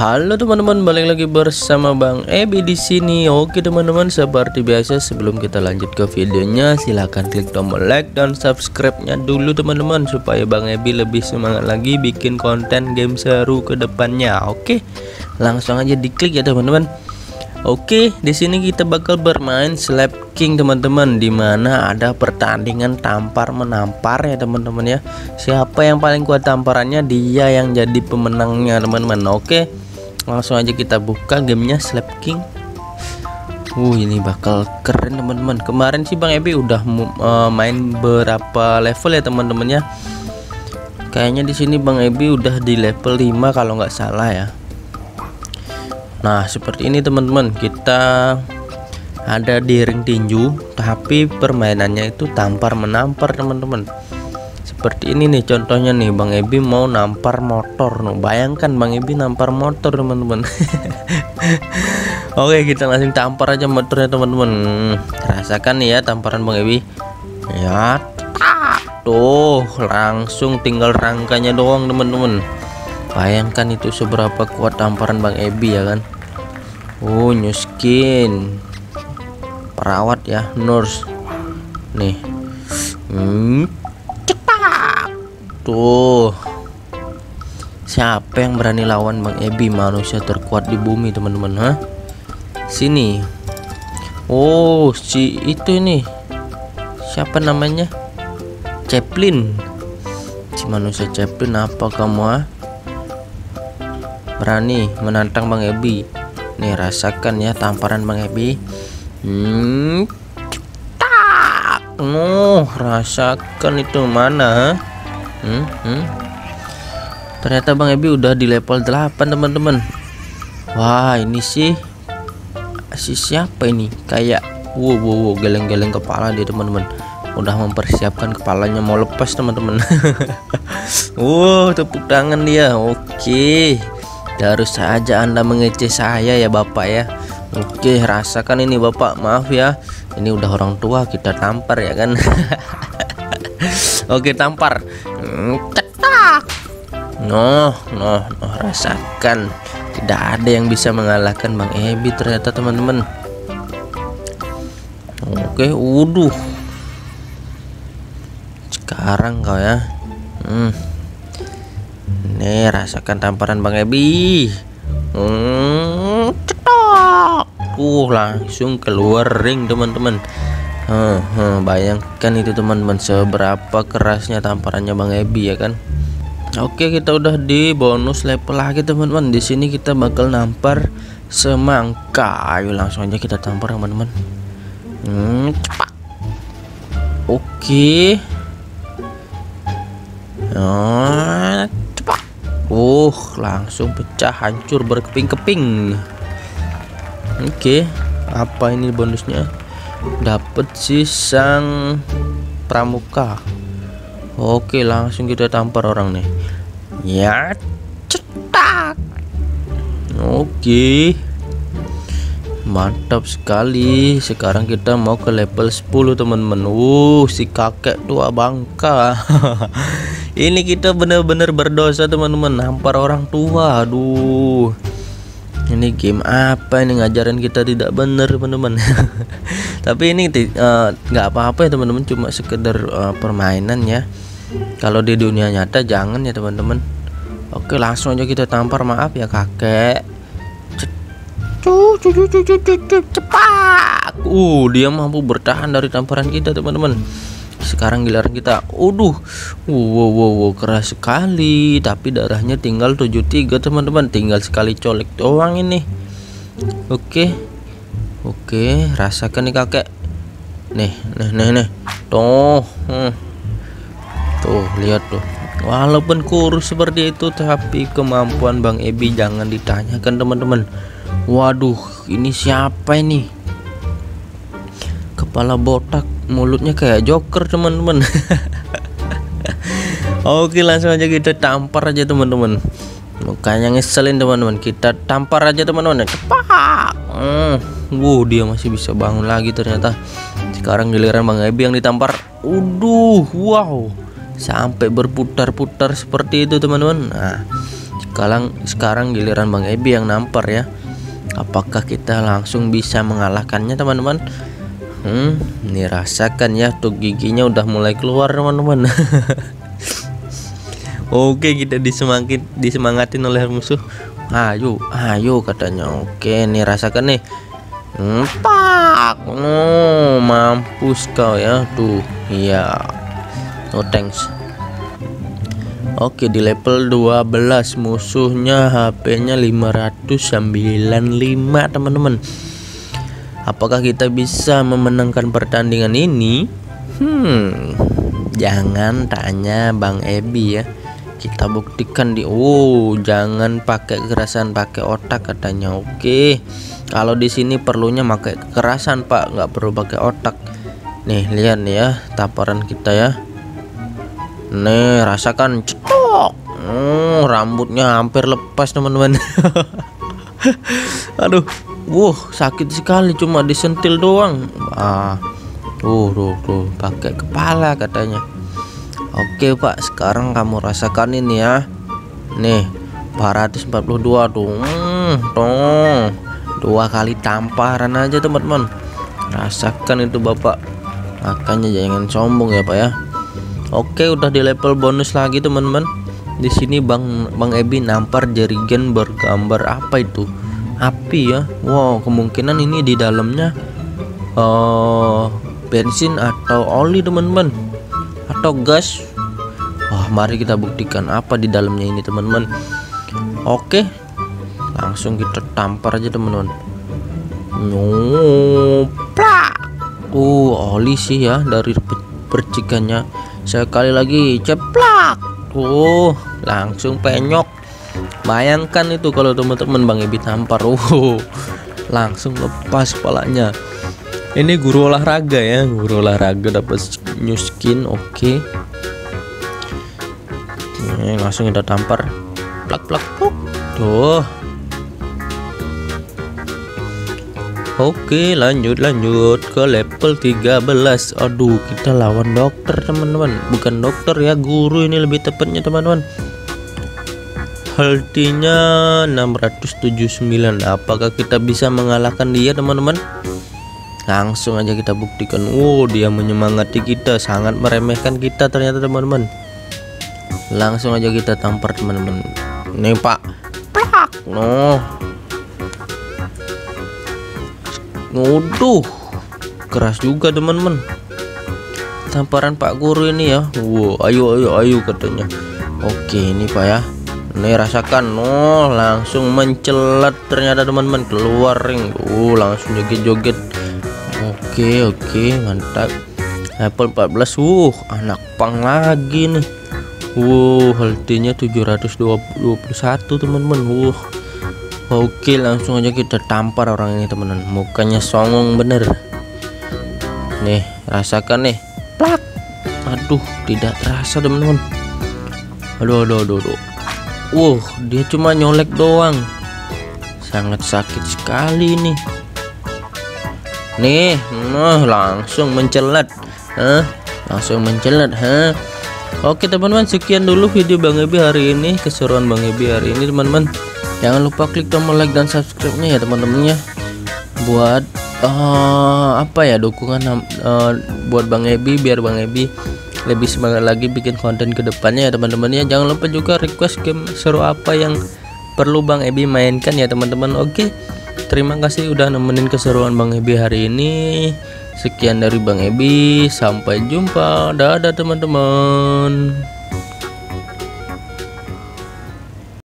Halo teman-teman, balik lagi bersama Bang Ebi di sini. Oke teman-teman, seperti biasa sebelum kita lanjut ke videonya, silahkan klik tombol like dan subscribe-nya dulu teman-teman supaya Bang Ebi lebih semangat lagi bikin konten game seru ke depannya. Oke, langsung aja diklik ya teman-teman. Oke, di sini kita bakal bermain Slap King teman-teman, di mana ada pertandingan tampar menampar ya teman-teman ya. Siapa yang paling kuat tamparannya, dia yang jadi pemenangnya teman-teman. Oke, langsung aja kita buka gamenya Slap King. Uh, ini bakal keren teman-teman. Kemarin sih Bang Ebi udah uh, main berapa level ya teman-teman ya. Kayaknya di sini Bang Ebi udah di level 5 kalau nggak salah ya. Nah seperti ini teman-teman kita ada di ring tinju tapi permainannya itu tampar menampar teman-teman seperti ini nih contohnya nih Bang Ebi mau nampar motor no. bayangkan Bang Ebi nampar motor teman-teman. Oke kita langsung tampar aja motornya teman-teman. Rasakan nih ya tamparan Bang Ebi. Ya tuh langsung tinggal rangkanya doang teman-teman. Bayangkan itu seberapa kuat tamparan Bang Ebi ya kan. Oh new skin. Perawat ya nurse. Nih. Hmm, tuh. Siapa yang berani lawan Bang Ebi? Manusia terkuat di bumi teman-teman ha sini. Oh si itu ini. Siapa namanya? Chaplin si manusia Chaplin apa kamu ah berani menantang Bang Ebi? Nih rasakan ya tamparan Bang Ebi. Hmm tak. Oh rasakan itu mana hmm, hmm. ternyata Bang Ebi udah di level 8 teman-teman. Wah ini sih si siapa ini? Kayak wow wow, wow geleng-geleng kepala dia teman-teman. Udah mempersiapkan kepalanya mau lepas teman-teman. Wow tepuk tangan dia. Oke. Harus saja anda mengeceh saya ya bapak ya. Oke rasakan ini bapak. Maaf ya. Ini udah orang tua kita tampar ya kan? Oke tampar cetak Noh noh noh rasakan tidak ada yang bisa mengalahkan Bang Ebi ternyata teman-teman Oke waduh sekarang kau ya hmm Nih rasakan tamparan Bang Ebi. Hmm, cetok. Uh langsung keluar ring teman-teman. Hmm, hmm, bayangkan itu teman-teman seberapa kerasnya tamparannya Bang Ebi ya kan. Oke kita udah di bonus level lagi teman-teman. Di sini kita bakal nampar semangka. Ayo langsung aja kita tampar teman-teman. Hmm, cepat. Oke. Oh, Uh, langsung pecah, hancur berkeping-keping. Oke, apa ini bonusnya? Dapat sisang pramuka. Oke, langsung kita tampar orang nih. Ya, cetak. Oke. Mantap sekali. Sekarang kita mau ke level 10 teman-teman. Uh si kakek tua bangka. Ini kita bener-bener berdosa teman-teman. Nampar orang tua. Aduh ini game apa ini? Ngajarin kita tidak bener teman-teman. Tapi ini eh, nggak uh, apa-apa ya teman-teman. Cuma sekedar uh, permainan ya. Kalau di dunia nyata jangan ya teman-teman. Oke langsung aja kita tampar. Maaf ya kakek. Cepat. Uh dia mampu bertahan dari tamparan kita teman-teman sekarang giliran kita Uduh wow, wow, wow, keras sekali. Tapi darahnya tinggal 73 teman-teman. Tinggal sekali colek doang ini. Oke oke rasakan nih kakek. Nih nih nih nih. Tuh hmm. tuh lihat tuh. Walaupun kurus seperti itu tapi kemampuan Bang Ebi jangan ditanyakan teman-teman. Waduh, ini siapa ini? Kepala botak, mulutnya kayak Joker, teman-teman. Oke, langsung aja kita tampar aja, teman-teman. Mukanya ngeselin, teman-teman. Kita tampar aja, teman-teman. Cepat. Hmm. Wow, dia masih bisa bangun lagi ternyata. Sekarang giliran Bang Ebi yang ditampar. Uduh, wow. Sampai berputar-putar seperti itu, teman-teman. Nah, sekarang sekarang giliran Bang Ebi yang nampar ya apakah kita langsung bisa mengalahkannya teman-teman hmm ini rasakan ya tuh giginya udah mulai keluar teman-teman. Oke kita disemangkin disemangatin oleh musuh. Ayo ayo katanya. Oke nih rasakan nih. Empat oh mampus kau ya. Tuh iya. No thanks. Oke di level 12 musuhnya HP-nya 595 teman-teman. Apakah kita bisa memenangkan pertandingan ini? Hmm, jangan tanya Bang Ebi ya. Kita buktikan di oh jangan pakai kekerasan pakai otak katanya. Oke kalau di sini perlunya pakai kekerasan pak. Nggak perlu pakai otak. Nih lihat nih ya taparan kita ya. Nih rasakan cetok oh, rambutnya hampir lepas teman-teman. Aduh wuh sakit sekali cuma disentil doang. Ah tuh tuh tuh pakai kepala katanya. Oke pak sekarang kamu rasakan ini ya. Nih 442 tuh hmm, tuh Dua kali tamparan aja teman-teman. Rasakan itu bapak. Makanya jangan sombong ya pak ya. Oke udah di level bonus lagi teman-teman. Di sini Bang Bang Ebi nampar jerigen bergambar apa itu? Api ya. Wow, kemungkinan ini di dalamnya uh, bensin atau oli teman-teman. Atau gas. Wah mari kita buktikan apa di dalamnya ini teman-teman. Oke langsung kita tampar aja teman-teman. Nyoplak uh oli sih ya dari percikannya. Sekali lagi ceplak. Uh langsung penyok bayangkan itu kalau teman-teman Bang Ebi tampar uh langsung lepas kepalanya. Ini guru olahraga ya guru olahraga dapat new skin oke. Okay. ini langsung kita tampar. Plak plak pluk. Tuh. Oke lanjut lanjut ke level 13 Aduh kita lawan dokter teman-teman. Bukan dokter ya guru ini lebih tepatnya teman-teman Healthy-nya 679 Apakah kita bisa mengalahkan dia teman-teman? Langsung aja kita buktikan. Wow dia menyemangati kita sangat meremehkan kita ternyata teman-teman. Langsung aja kita tampar teman-teman. Nih pak. Plak. No Waduh. Keras juga teman-teman. Tamparan pak guru ini ya. Wow ayo ayo ayo katanya. Oke ini pak ya nih rasakan oh langsung mencelat. Ternyata teman-teman keluar ring. Uh langsung joget-joget. Oke oke mantap. Apple 14 uh anak pang lagi nih. Wow healthy-nya 721 teman-teman. Wuh Oke langsung aja kita tampar orang ini teman-teman. Mukanya songong bener. Nih rasakan nih. Plak. Aduh tidak terasa teman-teman. Aduh aduh aduh aduh Wuh dia cuma nyolek doang. Sangat sakit sekali nih. Nih nah langsung mencelat. Hah? langsung mencelat ha Oke teman-teman sekian dulu video Bang Ebi hari ini keseruan Bang Ebi hari ini teman-teman. Jangan lupa klik tombol like dan subscribe nya ya teman-teman ya. Buat uh, apa ya dukungan uh, buat Bang Ebi biar Bang Ebi lebih semangat lagi bikin konten ke depannya ya teman-teman ya jangan lupa juga request game seru apa yang perlu Bang Ebi mainkan ya teman-teman oke Terima kasih udah nemenin keseruan Bang Ebi hari ini. Sekian dari Bang Ebi, sampai jumpa. Dadah teman-teman.